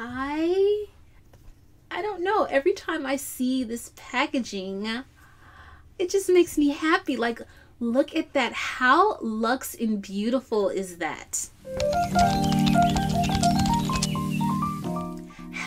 I I don't know. Every time I see this packaging, it just makes me happy. Like, look at that. How luxe and beautiful is that?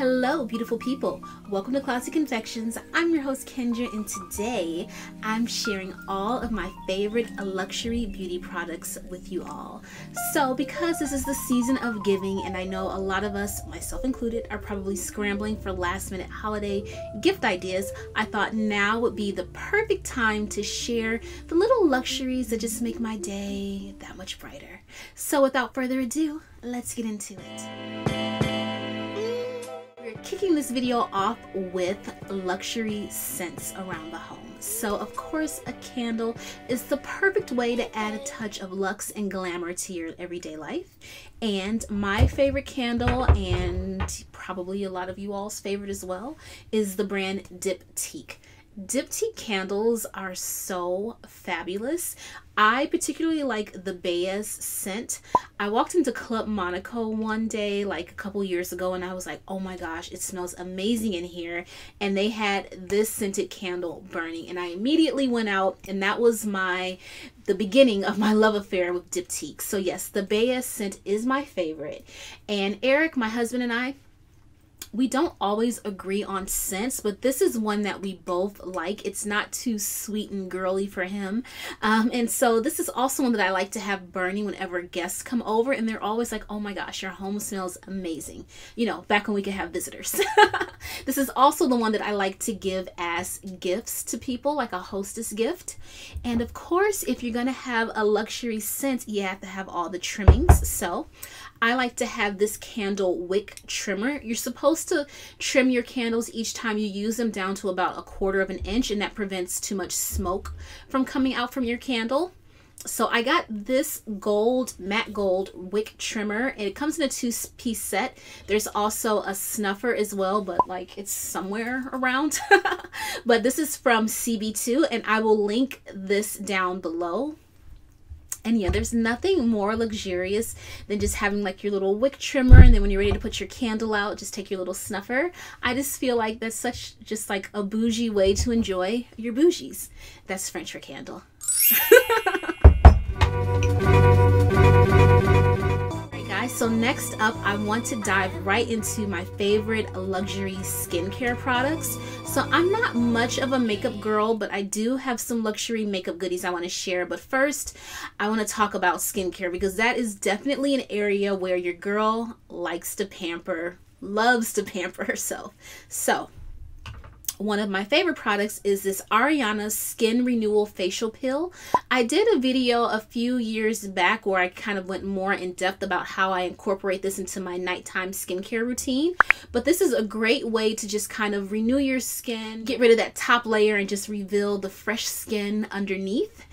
Hello, beautiful people. Welcome to Closet Confections. I'm your host, Kendra, and today I'm sharing all of my favorite luxury beauty products with you all. So, because this is the season of giving, and I know a lot of us, myself included, are probably scrambling for last minute holiday gift ideas, I thought now would be the perfect time to share the little luxuries that just make my day that much brighter. So, without further ado, let's get into it kicking this video off with luxury scents around the home. So of course a candle is the perfect way to add a touch of luxe and glamour to your everyday life. And my favorite candle, and probably a lot of you all's favorite as well, is the brand Diptyque. Diptyque candles are so fabulous. I particularly like the Baies scent. I walked into Club Monaco one day, like a couple years ago, and I was like, oh my gosh, it smells amazing in here. And they had this scented candle burning, and I immediately went out, and that was my the beginning of my love affair with Diptyque. So yes, the Baies scent is my favorite. And Eric, my husband and I, we don't always agree on scents, but this is one that we both like. It's not too sweet and girly for him. Um, and so this is also one that I like to have burning whenever guests come over and they're always like, oh my gosh, your home smells amazing. You know, back when we could have visitors. this is also the one that I like to give as gifts to people, like a hostess gift. And of course, if you're going to have a luxury scent, you have to have all the trimmings. So I like to have this candle wick trimmer. You're supposed to trim your candles each time you use them down to about a quarter of an inch and that prevents too much smoke from coming out from your candle. So I got this gold, matte gold wick trimmer it comes in a two piece set. There's also a snuffer as well, but like it's somewhere around. but this is from CB2 and I will link this down below and yeah, there's nothing more luxurious than just having like your little wick trimmer and then when you're ready to put your candle out, just take your little snuffer. I just feel like that's such just like a bougie way to enjoy your bougies. That's French for candle. so next up I want to dive right into my favorite luxury skincare products. So I'm not much of a makeup girl but I do have some luxury makeup goodies I want to share. But first I want to talk about skincare because that is definitely an area where your girl likes to pamper loves to pamper herself. So one of my favorite products is this Arianna Skin Renewal Facial Peel. I did a video a few years back where I kind of went more in depth about how I incorporate this into my nighttime skincare routine. But this is a great way to just kind of renew your skin, get rid of that top layer and just reveal the fresh skin underneath.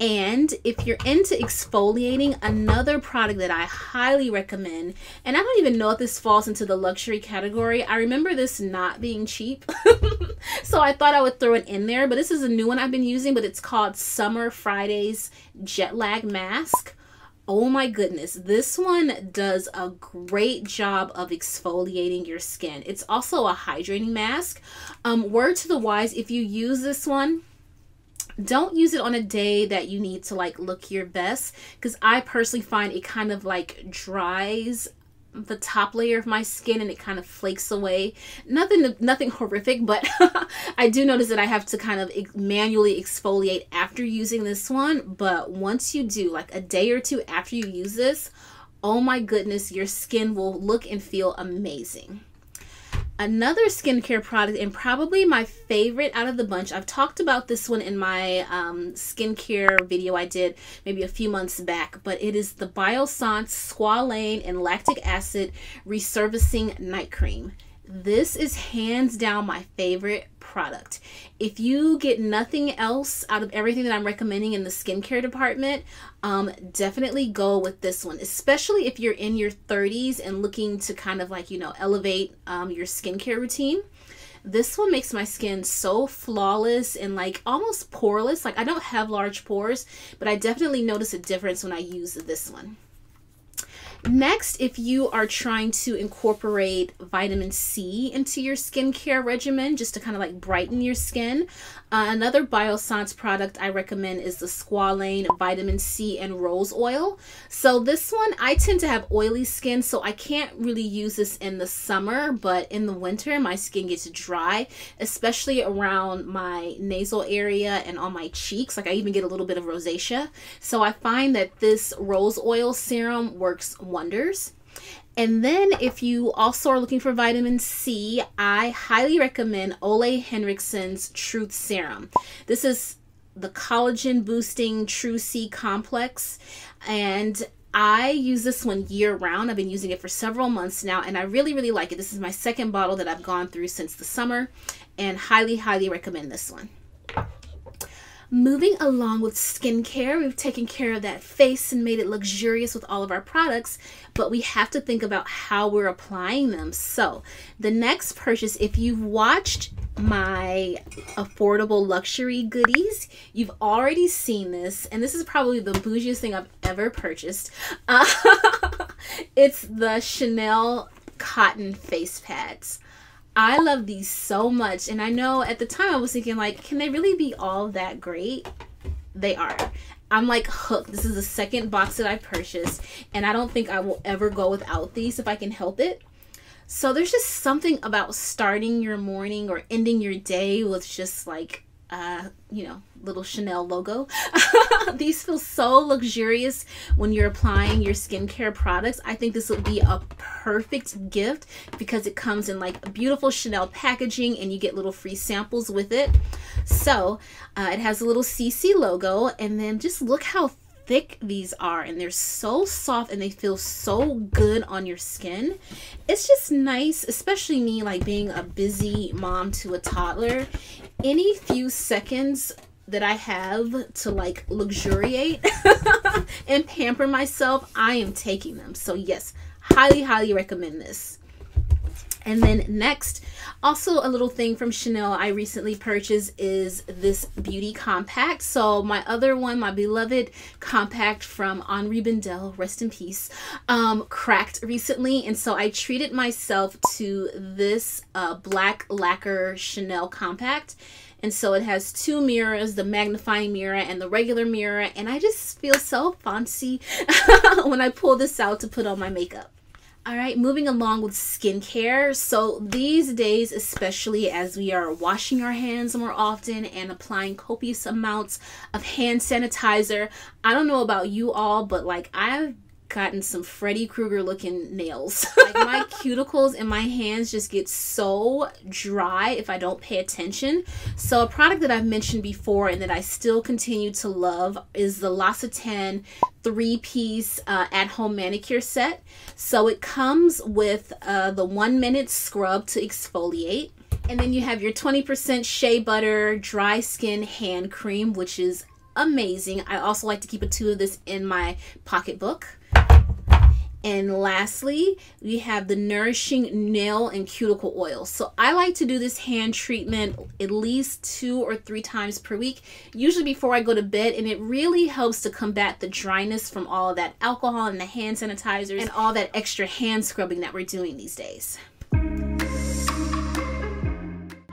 And if you're into exfoliating, another product that I highly recommend, and I don't even know if this falls into the luxury category. I remember this not being cheap. so I thought I would throw it in there, but this is a new one I've been using, but it's called Summer Fridays Jet Lag Mask. Oh my goodness, this one does a great job of exfoliating your skin. It's also a hydrating mask. Um, word to the wise, if you use this one, don't use it on a day that you need to like look your best because I personally find it kind of like dries the top layer of my skin and it kind of flakes away. Nothing nothing horrific but I do notice that I have to kind of manually exfoliate after using this one but once you do like a day or two after you use this oh my goodness your skin will look and feel amazing Another skincare product, and probably my favorite out of the bunch, I've talked about this one in my um, skincare video I did maybe a few months back, but it is the Biossance Squalane and Lactic Acid Resurfacing Night Cream. This is hands down my favorite product. If you get nothing else out of everything that I'm recommending in the skincare department, um, definitely go with this one, especially if you're in your 30s and looking to kind of like, you know, elevate um, your skincare routine. This one makes my skin so flawless and like almost poreless. Like I don't have large pores, but I definitely notice a difference when I use this one. Next, if you are trying to incorporate vitamin C into your skincare regimen just to kind of like brighten your skin, uh, another Biossance product I recommend is the Squalane Vitamin C and Rose Oil. So this one, I tend to have oily skin, so I can't really use this in the summer, but in the winter, my skin gets dry, especially around my nasal area and on my cheeks. Like I even get a little bit of rosacea. So I find that this rose oil serum works wonders. And then if you also are looking for vitamin C, I highly recommend Ole Henriksen's Truth Serum. This is the collagen boosting True C complex and I use this one year round. I've been using it for several months now and I really really like it. This is my second bottle that I've gone through since the summer and highly highly recommend this one. Moving along with skincare, we've taken care of that face and made it luxurious with all of our products, but we have to think about how we're applying them. So, the next purchase, if you've watched my affordable luxury goodies, you've already seen this, and this is probably the bougiest thing I've ever purchased. Uh, it's the Chanel cotton face pads. I love these so much. And I know at the time I was thinking, like, can they really be all that great? They are. I'm like hooked. This is the second box that I purchased, and I don't think I will ever go without these if I can help it. So there's just something about starting your morning or ending your day with just like uh, you know, little Chanel logo. These feel so luxurious when you're applying your skincare products. I think this would be a perfect gift because it comes in like beautiful Chanel packaging and you get little free samples with it. So uh, it has a little CC logo and then just look how thick these are and they're so soft and they feel so good on your skin. It's just nice, especially me like being a busy mom to a toddler. Any few seconds that I have to like luxuriate and pamper myself, I am taking them. So yes, highly, highly recommend this. And then next, also a little thing from Chanel I recently purchased is this beauty compact. So my other one, my beloved compact from Henri Bendel, rest in peace, um, cracked recently. And so I treated myself to this uh, black lacquer Chanel compact. And so it has two mirrors, the magnifying mirror and the regular mirror. And I just feel so fancy when I pull this out to put on my makeup. All right, moving along with skincare. So these days, especially as we are washing our hands more often and applying copious amounts of hand sanitizer, I don't know about you all, but like I've gotten some Freddy Krueger looking nails. like my cuticles and my hands just get so dry if I don't pay attention. So a product that I've mentioned before and that I still continue to love is the L'Occitane three-piece uh, at-home manicure set. So it comes with uh, the one minute scrub to exfoliate. And then you have your 20% shea butter dry skin hand cream, which is amazing. I also like to keep a two of this in my pocketbook. And lastly, we have the Nourishing Nail and Cuticle Oil. So I like to do this hand treatment at least two or three times per week, usually before I go to bed. And it really helps to combat the dryness from all that alcohol and the hand sanitizers and all that extra hand scrubbing that we're doing these days.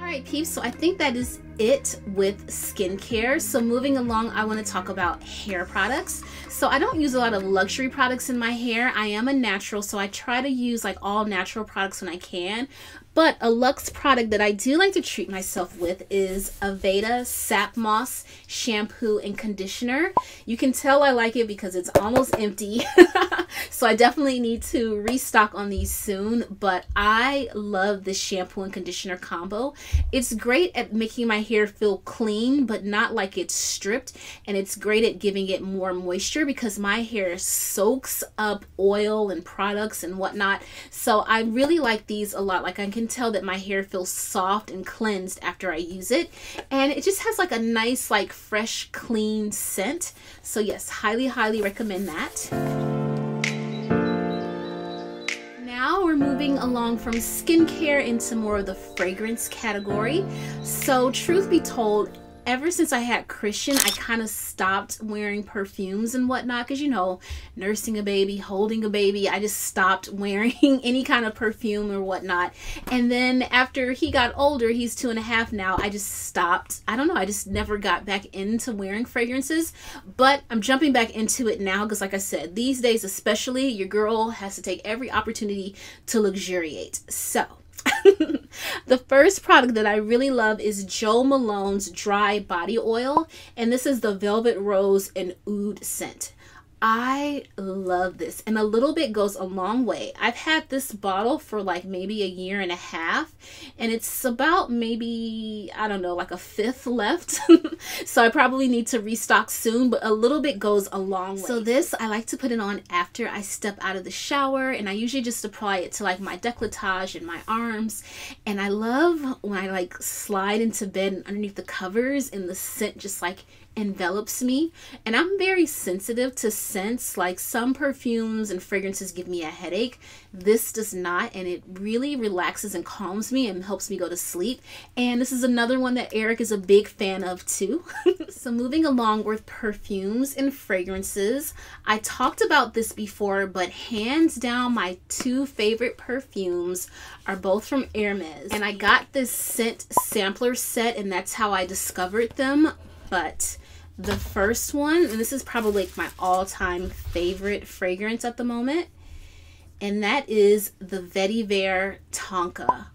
Alright peeps, so I think that is it with skincare. So moving along, I want to talk about hair products. So I don't use a lot of luxury products in my hair. I am a natural, so I try to use like all natural products when I can. But a luxe product that I do like to treat myself with is Aveda Sap Moss shampoo and conditioner. You can tell I like it because it's almost empty. so I definitely need to restock on these soon. But I love this shampoo and conditioner combo. It's great at making my hair feel clean, but not like it's stripped. And it's great at giving it more moisture because my hair soaks up oil and products and whatnot. So I really like these a lot. Like I can tell that my hair feels soft and cleansed after I use it. And it just has like a nice, like fresh, clean scent. So yes, highly, highly recommend that. Now we're moving along from skincare into more of the fragrance category. So truth be told, ever since I had Christian, I kind of stopped wearing perfumes and whatnot because, you know, nursing a baby, holding a baby, I just stopped wearing any kind of perfume or whatnot. And then after he got older, he's two and a half now, I just stopped. I don't know, I just never got back into wearing fragrances. But I'm jumping back into it now because, like I said, these days, especially, your girl has to take every opportunity to luxuriate. So, the first product that I really love is Jo Malone's Dry Body Oil, and this is the Velvet Rose and Oud scent. I love this and a little bit goes a long way. I've had this bottle for like maybe a year and a half and it's about maybe, I don't know, like a fifth left. so I probably need to restock soon, but a little bit goes a long way. So this, I like to put it on after I step out of the shower and I usually just apply it to like my decolletage and my arms. And I love when I like slide into bed and underneath the covers and the scent just like envelops me and i'm very sensitive to scents. Like some perfumes and fragrances give me a headache. This does not and it really relaxes and calms me and helps me go to sleep. And this is another one that eric is a big fan of too. So moving along with perfumes and fragrances i talked about this before but hands down my two favorite perfumes are both from hermes and i got this scent sampler set and that's how i discovered them but the first one, and this is probably like my all-time favorite fragrance at the moment, and that is the Vetiver Tonka.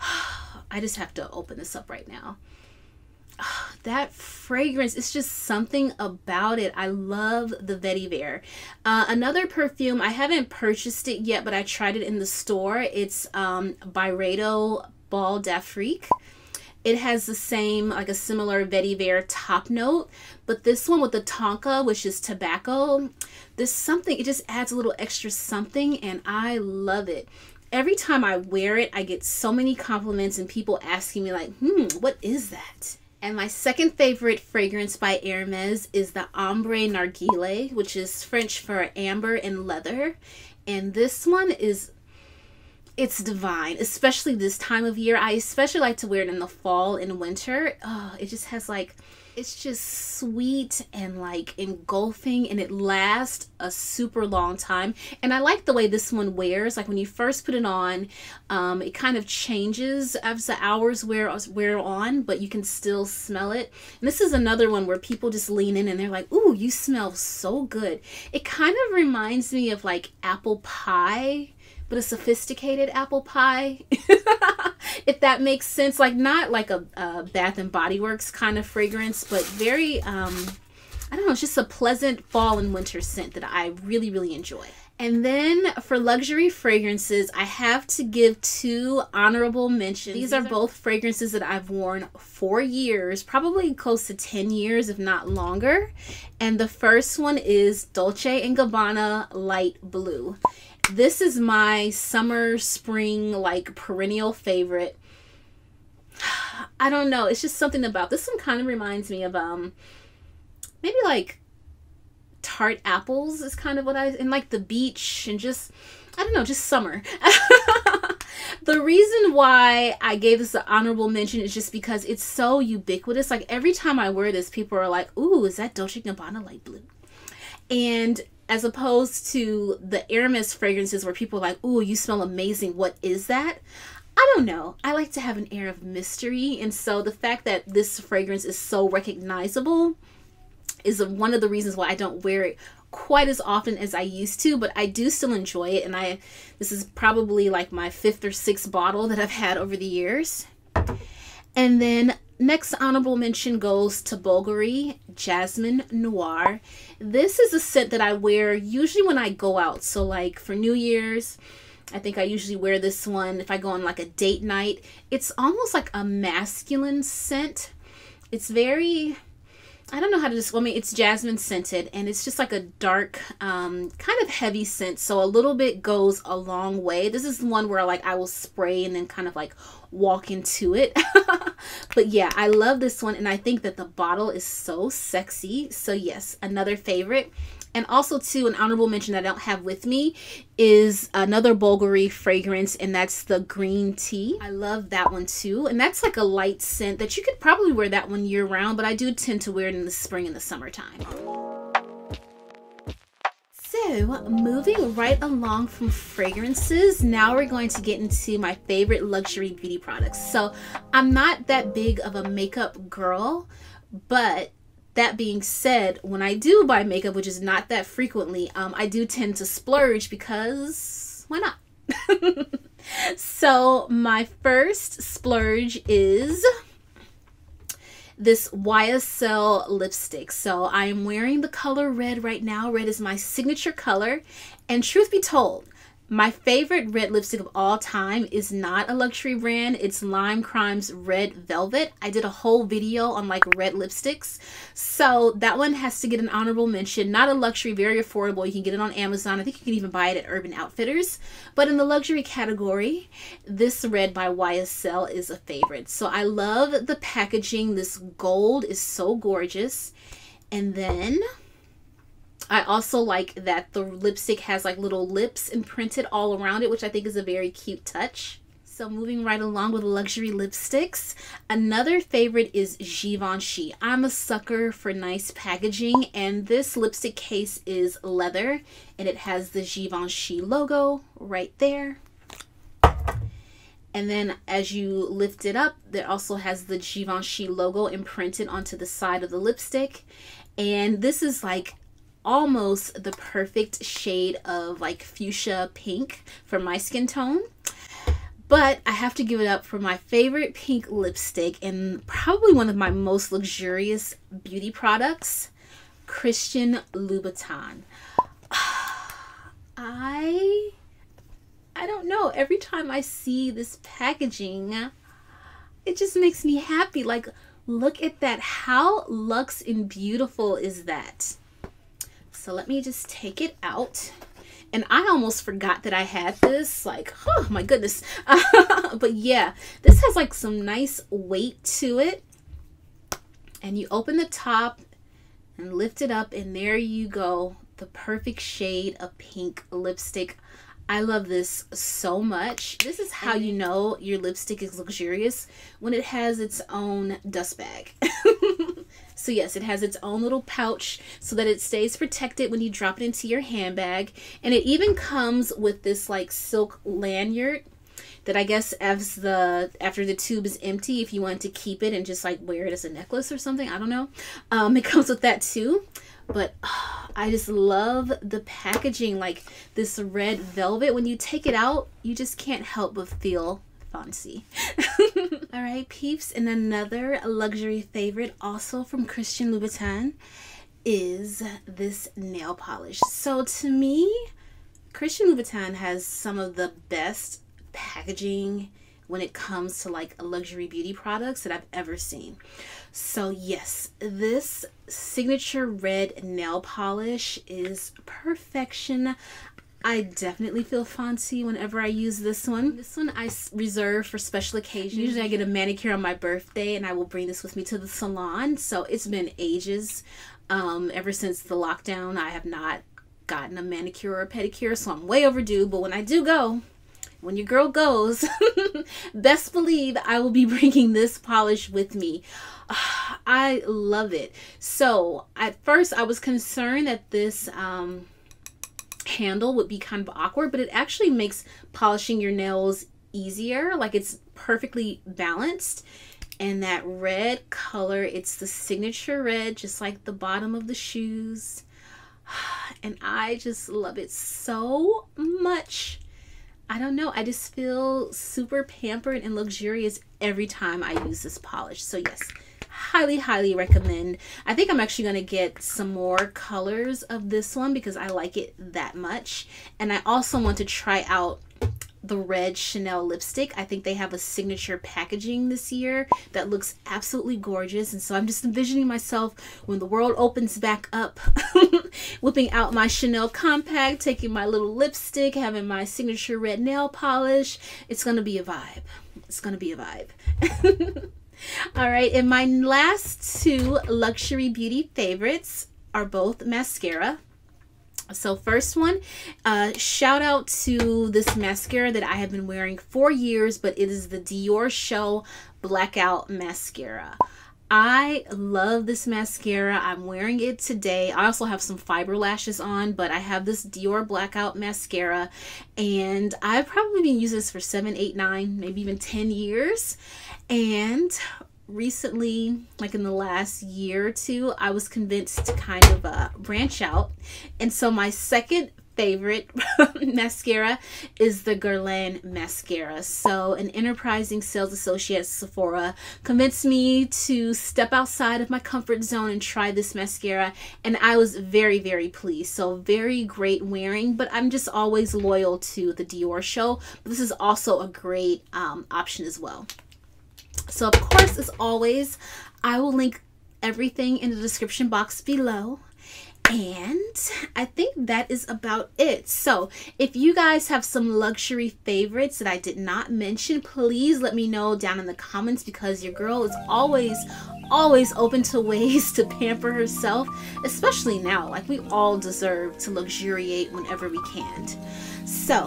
I just have to open this up right now. That fragrance, it's just something about it. I love the Vetiver. Uh, another perfume, I haven't purchased it yet, but I tried it in the store. It's um, Byredo Bal d'Afrique. It has the same, like a similar Vetiver top note, but this one with the Tonka, which is tobacco, there's something, it just adds a little extra something, and I love it. Every time I wear it, I get so many compliments and people asking me like, hmm, what is that? And my second favorite fragrance by Hermes is the Ambre Narguilé, which is French for amber and leather. And this one is it's divine, especially this time of year. I especially like to wear it in the fall and winter. Oh, it just has like, it's just sweet and like engulfing and it lasts a super long time. And I like the way this one wears. Like when you first put it on, um, it kind of changes as the hours wear, wear on, but you can still smell it. And this is another one where people just lean in and they're like, ooh, you smell so good. It kind of reminds me of like apple pie but a sophisticated apple pie if that makes sense like not like a, a, bath and body works kind of fragrance but very um i don't know it's just a pleasant fall and winter scent that i really really enjoy and then for luxury fragrances, I have to give two honorable mentions. These are both fragrances that I've worn for years, probably close to 10 years, if not longer. And the first one is Dolce & Gabbana Light Blue. This is my summer, spring, like perennial favorite. I don't know. It's just something about this one kind of reminds me of um maybe like tart apples is kind of what I and like the beach and just I don't know, just summer. the reason why I gave this an honorable mention is just because it's so ubiquitous. Like every time I wear this, people are like, "Ooh, is that Dolce Gabbana light blue?" And as opposed to the Hermes fragrances where people are like, "Ooh, you smell amazing. What is that?" I don't know. I like to have an air of mystery, and so the fact that this fragrance is so recognizable is one of the reasons why I don't wear it quite as often as I used to, but I do still enjoy it. And I, this is probably like my fifth or sixth bottle that I've had over the years. And then next honorable mention goes to Bulgari Jasmine Noir. This is a scent that I wear usually when I go out. So like for New Year's, I think I usually wear this one if I go on like a date night. It's almost like a masculine scent. It's very I don't know how to describe. I mean, it's jasmine scented, and it's just like a dark, um, kind of heavy scent. So a little bit goes a long way. This is one where like I will spray and then kind of like walk into it. but yeah, I love this one, and I think that the bottle is so sexy. So yes, another favorite. And also, too, an honorable mention that I don't have with me is another Bulgari fragrance, and that's the green tea. I love that one too. And that's like a light scent that you could probably wear that one year round, but I do tend to wear it in the spring and the summertime. So, moving right along from fragrances, now we're going to get into my favorite luxury beauty products. So, I'm not that big of a makeup girl, but that being said, when I do buy makeup, which is not that frequently, um, I do tend to splurge because why not? so, my first splurge is this YSL lipstick. So I am wearing the color red right now. Red is my signature color. And truth be told, my favorite red lipstick of all time is not a luxury brand. It's Lime Crime's Red Velvet. I did a whole video on like red lipsticks. So that one has to get an honorable mention. Not a luxury, very affordable. You can get it on Amazon. I think you can even buy it at Urban Outfitters. But in the luxury category, this red by YSL is a favorite. So I love the packaging. This gold is so gorgeous. And then I also like that the lipstick has like little lips imprinted all around it, which I think is a very cute touch. So moving right along with luxury lipsticks, another favorite is Givenchy. I'm a sucker for nice packaging and this lipstick case is leather and it has the Givenchy logo right there. And then as you lift it up, it also has the Givenchy logo imprinted onto the side of the lipstick. And this is like almost the perfect shade of like fuchsia pink for my skin tone. But I have to give it up for my favorite pink lipstick and probably one of my most luxurious beauty products, Christian Louboutin. I I don't know, every time I see this packaging, it just makes me happy. Like look at that. How luxe and beautiful is that? So let me just take it out. And I almost forgot that I had this. Like, oh my goodness. but yeah, this has like some nice weight to it. And you open the top and lift it up and there you go. The perfect shade of pink lipstick. I love this so much. This is how you know your lipstick is luxurious when it has its own dust bag. So yes, it has its own little pouch so that it stays protected when you drop it into your handbag. And it even comes with this like silk lanyard that I guess as the after the tube is empty, if you want to keep it and just like wear it as a necklace or something, I don't know. Um, it comes with that too. But I just love the packaging, like this red velvet. When you take it out, you just can't help but feel fancy. All right, peeps, and another luxury favorite also from Christian Louboutin is this nail polish. So to me, Christian Louboutin has some of the best packaging when it comes to like luxury beauty products that I've ever seen. So yes, this signature red nail polish is perfection. I definitely feel fancy whenever I use this one. This one I reserve for special occasions. Usually I get a manicure on my birthday and I will bring this with me to the salon. So it's been ages. Um, ever since the lockdown, I have not gotten a manicure or a pedicure, so I'm way overdue. But when I do go, when your girl goes, best believe I will be bringing this polish with me. I love it. So at first I was concerned that this um, handle would be kind of awkward, but it actually makes polishing your nails easier. Like it's perfectly balanced. And that red color, it's the signature red, just like the bottom of the shoes. And I just love it so much. I don't know. I just feel super pampered and luxurious every time I use this polish. So yes, highly highly recommend. I think i'm actually going to get some more colors of this one because i like it that much. And i also want to try out the red chanel lipstick. I think they have a signature packaging this year that looks absolutely gorgeous. And so i'm just envisioning myself when the world opens back up whipping out my chanel compact taking my little lipstick having my signature red nail polish. It's going to be a vibe. It's going to be a vibe All right, and my last two luxury beauty favorites are both mascara. So first one, uh, shout out to this mascara that I have been wearing for years, but it is the Dior Show Blackout Mascara. I love this mascara. I'm wearing it today. I also have some fiber lashes on, but I have this Dior Blackout mascara and I've probably been using this for seven, eight, nine, maybe even 10 years. And recently, like in the last year or two, I was convinced to kind of uh, branch out. And so my second favorite mascara is the Guerlain mascara. So an enterprising sales associate at Sephora convinced me to step outside of my comfort zone and try this mascara and I was very very pleased. So very great wearing but I'm just always loyal to the Dior show. But this is also a great um, option as well. So of course as always I will link everything in the description box below and I think that is about it. So, if you guys have some luxury favorites that I did not mention, please let me know down in the comments because your girl is always, always open to ways to pamper herself, especially now. Like, we all deserve to luxuriate whenever we can. So,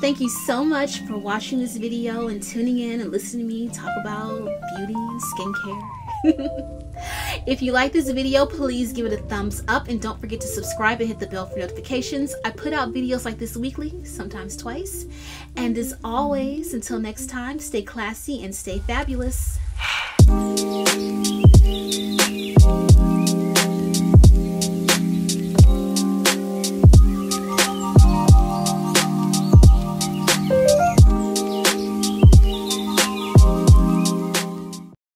thank you so much for watching this video and tuning in and listening to me talk about beauty and skincare. if you like this video, please give it a thumbs up and don't forget to subscribe and hit the bell for notifications. I put out videos like this weekly, sometimes twice. And as always, until next time, stay classy and stay fabulous.